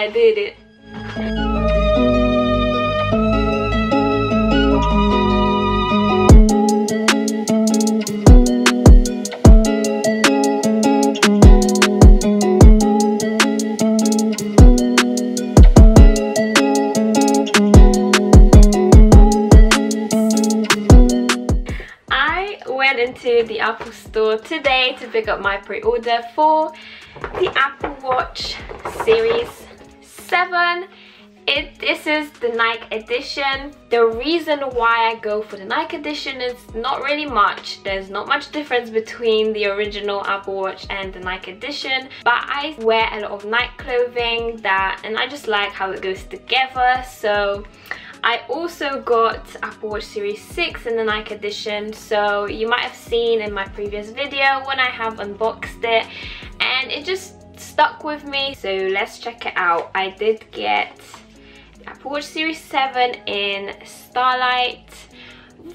I did it. I went into the Apple store today to pick up my pre-order for the Apple Watch Series 7. It, this is the Nike edition. The reason why I go for the Nike edition is not really much. There's not much difference between the original Apple Watch and the Nike edition. But I wear a lot of Nike clothing that and I just like how it goes together. So I also got Apple Watch Series 6 in the Nike edition so you might have seen in my previous video when I have unboxed it and it just stuck with me so let's check it out. I did get Apple Watch Series 7 in Starlight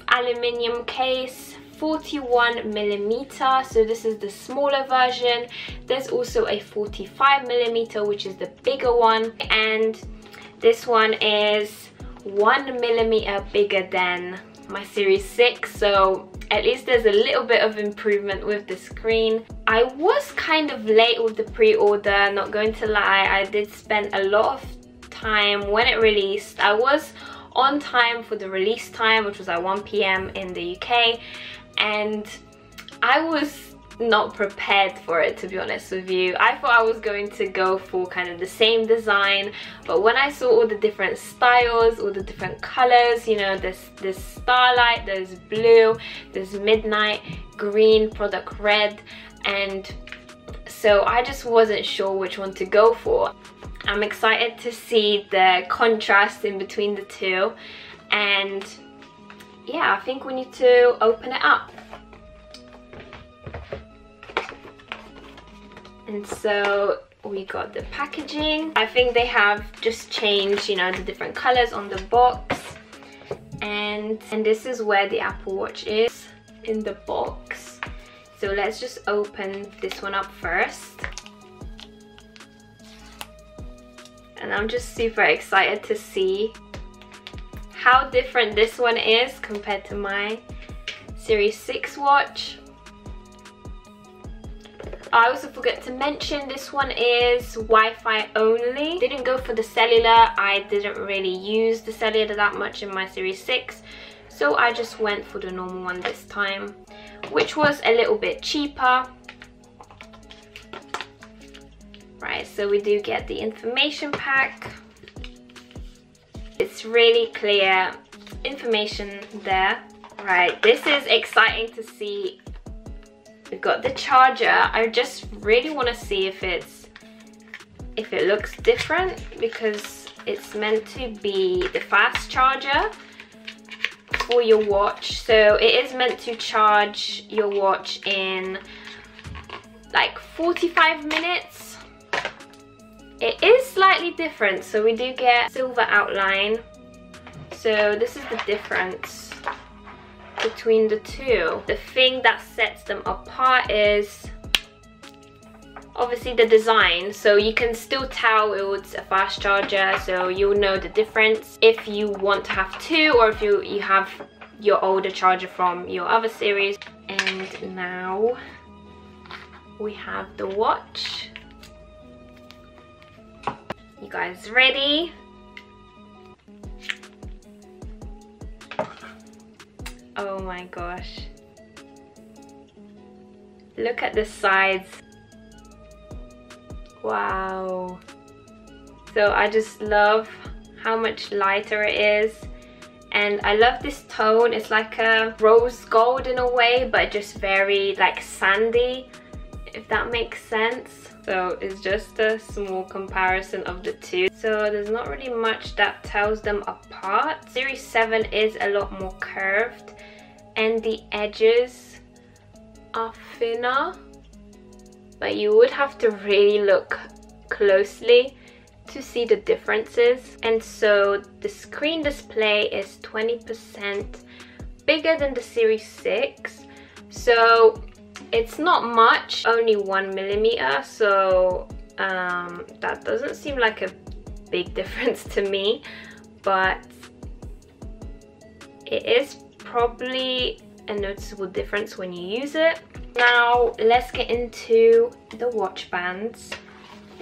aluminium case 41 millimeter so this is the smaller version there's also a 45 millimeter which is the bigger one and this one is one millimeter bigger than my series 6 so at least there's a little bit of improvement with the screen i was kind of late with the pre-order not going to lie. I did spend a lot of time when it released. I was on time for the release time which was at 1 p.m in the uk and i was not prepared for it to be honest with you. I thought i was going to go for kind of the same design but when i saw all the different styles all the different colors you know there's this starlight there's blue there's midnight green product red and so i just wasn't sure which one to go for. I'm excited to see the contrast in between the two and yeah i think we need to open it up. And so we got the packaging. I think they have just changed you know the different colors on the box. And and this is where the apple watch is in the box so let's just open this one up first and i'm just super excited to see how different this one is compared to my series 6 watch I also forgot to mention this one is Wi-Fi only. Didn't go for the cellular. I didn't really use the cellular that much in my Series 6. So I just went for the normal one this time, which was a little bit cheaper. Right, so we do get the information pack. It's really clear information there. Right, this is exciting to see We've got the charger. I just really want to see if it's if it looks different because it's meant to be the fast charger for your watch. So it is meant to charge your watch in like 45 minutes. It is slightly different. So we do get silver outline. So this is the difference between the two. The thing that sets them apart is obviously the design so you can still tell it's a fast charger so you'll know the difference if you want to have two or if you you have your older charger from your other series and now we have the watch you guys ready Oh my gosh. Look at the sides. Wow. So I just love how much lighter it is. And I love this tone. It's like a rose gold in a way, but just very like sandy, if that makes sense. So it's just a small comparison of the two. So there's not really much that tells them apart. Series 7 is a lot more curved and the edges are thinner but you would have to really look closely to see the differences. And so the screen display is 20% bigger than the series 6 so it's not much only one millimeter. So um, that doesn't seem like a big difference to me but it is probably a noticeable difference when you use it now let's get into the watch bands.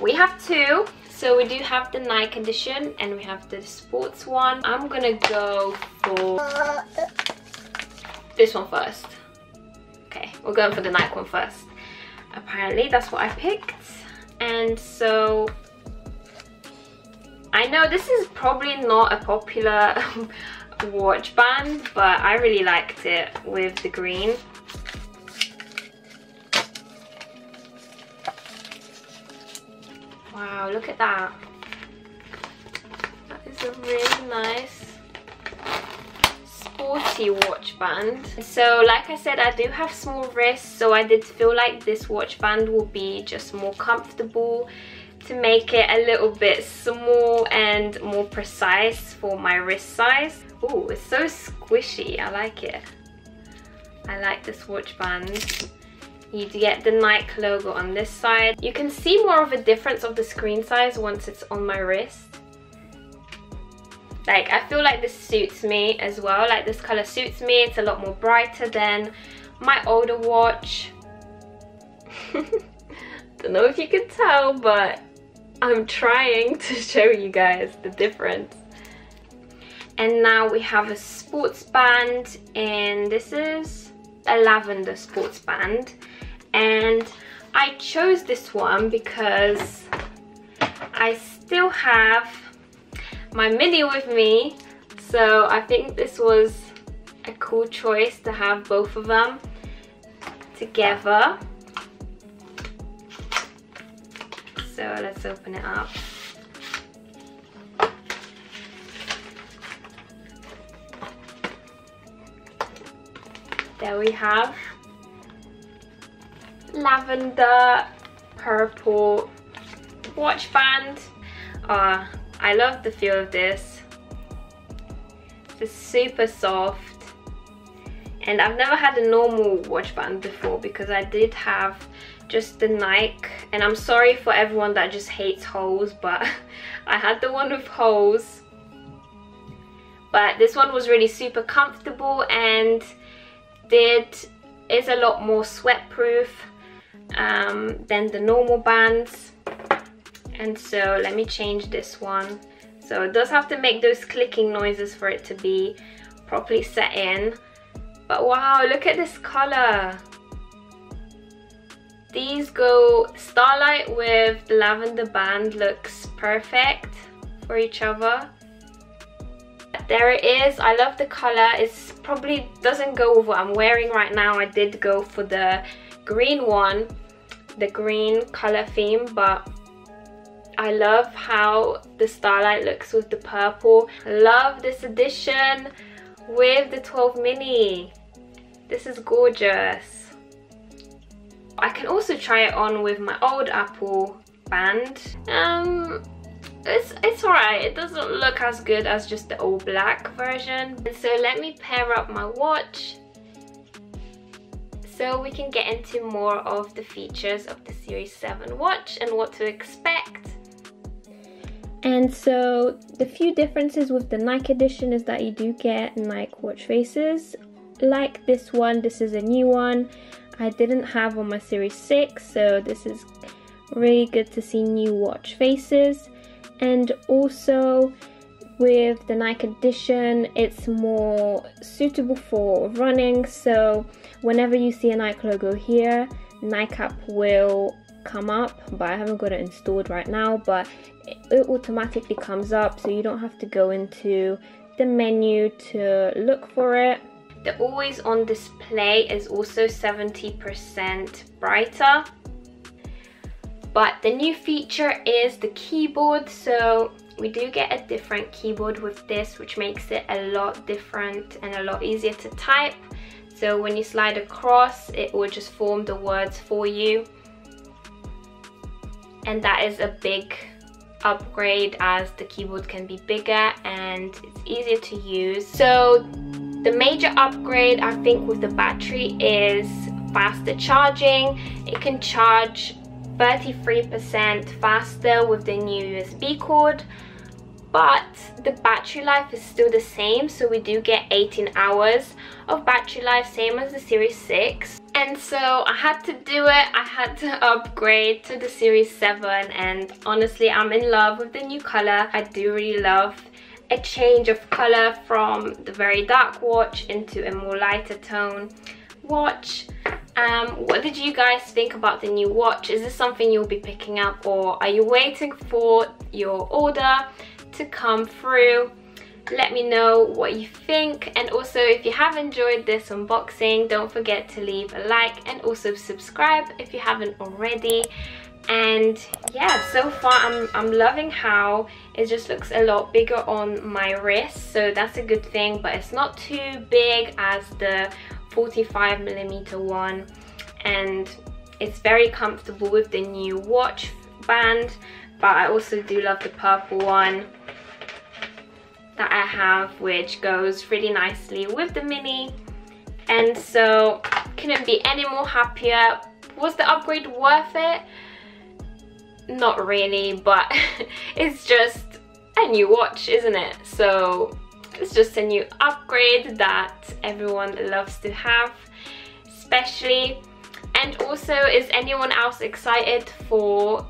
We have two. So we do have the Nike edition and we have the sports one. I'm gonna go for this one first. Okay we're going for the Nike one first. Apparently that's what i picked. And so I know this is probably not a popular watch band but I really liked it with the green wow look at that. That is a really nice sporty watch band. So like I said I do have small wrists so I did feel like this watch band will be just more comfortable to make it a little bit small and more precise for my wrist size. Oh it's so squishy. I like it. I like this watch band you get the Nike logo on this side. You can see more of a difference of the screen size once it's on my wrist. Like I feel like this suits me as well. Like this color suits me. It's a lot more brighter than my older watch. Don't know if you can tell but I'm trying to show you guys the difference. And now we have a sports band and this is a lavender sports band and I chose this one because I still have my mini with me. So I think this was a cool choice to have both of them together. So let's open it up. There we have lavender purple watch band uh, I love the feel of this. It's super soft. And I've never had a normal watch band before because I did have just the Nike. And I'm sorry for everyone that just hates holes, but I had the one with holes. But this one was really super comfortable and did is a lot more sweat proof um, than the normal bands. And so let me change this one. So it does have to make those clicking noises for it to be properly set in. But wow look at this color. These go starlight with the lavender band looks perfect for each other. There it is i love the color. It's probably doesn't go with what i'm wearing right now. I did go for the green one the green color theme but I love how the Starlight looks with the purple. Love this edition with the 12 mini. This is gorgeous. I can also try it on with my old Apple band. Um, it's, it's alright. It doesn't look as good as just the all black version. So let me pair up my watch so we can get into more of the features of the Series 7 watch and what to expect. And so the few differences with the Nike edition is that you do get Nike watch faces. Like this one, this is a new one. I didn't have on my Series 6, so this is really good to see new watch faces. And also with the Nike edition, it's more suitable for running. So whenever you see a Nike logo here, Nike app will come up but I haven't got it installed right now but it automatically comes up so you don't have to go into the menu to look for it. The always on display is also 70% brighter but the new feature is the keyboard so we do get a different keyboard with this which makes it a lot different and a lot easier to type so when you slide across it will just form the words for you and that is a big upgrade as the keyboard can be bigger and it's easier to use. So the major upgrade I think with the battery is faster charging. It can charge 33% faster with the new USB cord but the battery life is still the same so we do get 18 hours of battery life same as the series 6 and so I had to do it. I had to upgrade to the series 7 and honestly I'm in love with the new color. I do really love a change of color from the very dark watch into a more lighter tone watch um, what did you guys think about the new watch? Is this something you'll be picking up or are you waiting for your order to come through? Let me know what you think and also if you have enjoyed this unboxing don't forget to leave a like and also subscribe if you haven't already. And yeah so far I'm, I'm loving how it just looks a lot bigger on my wrist so that's a good thing but it's not too big as the 45 millimeter one and it's very comfortable with the new watch band but I also do love the purple one that I have which goes really nicely with the mini. And so couldn't be any more happier. Was the upgrade worth it? Not really but it's just a new watch isn't it? So it's just a new upgrade that everyone loves to have especially. And also is anyone else excited for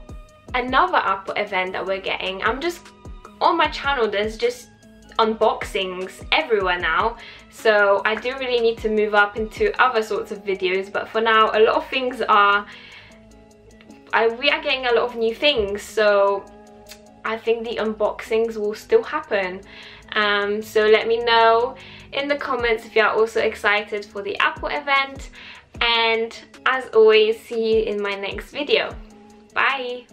another Apple event that we're getting? I'm just on my channel there's just unboxings everywhere now. So I do really need to move up into other sorts of videos but for now a lot of things are I, we are getting a lot of new things. So I think the unboxings will still happen. Um, so let me know in the comments if you are also excited for the Apple event. And as always see you in my next video. Bye